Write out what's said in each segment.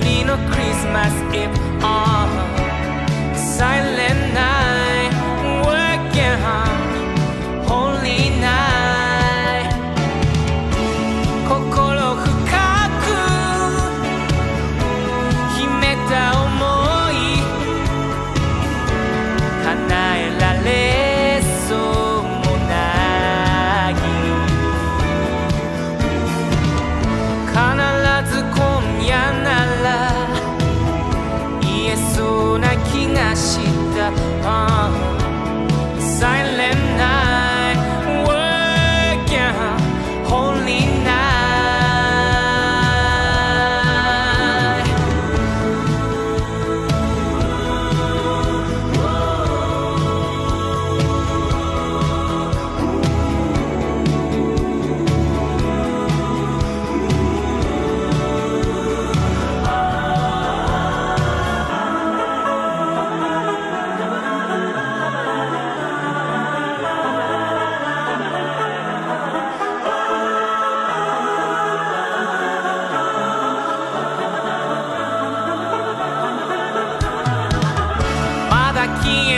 be no Christmas if all silent 気がした」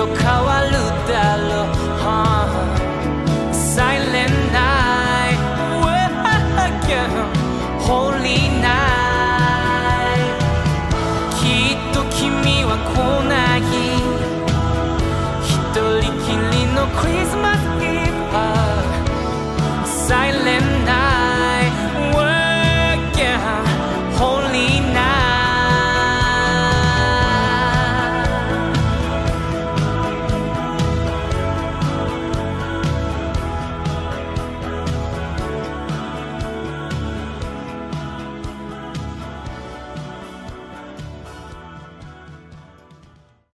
と変わるだろう、Silent night Holy night きっと君は来ない。一人きりのクリスマス。